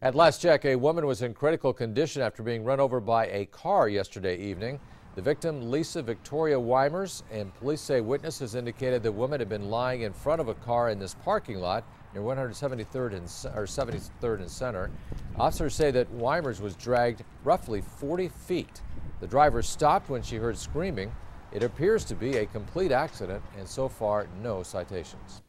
At last check, a woman was in critical condition after being run over by a car yesterday evening. The victim, Lisa Victoria Weimers, and police say witnesses indicated the woman had been lying in front of a car in this parking lot near 173rd and, or 73rd and Center. Officers say that Weimers was dragged roughly 40 feet. The driver stopped when she heard screaming. It appears to be a complete accident and so far no citations.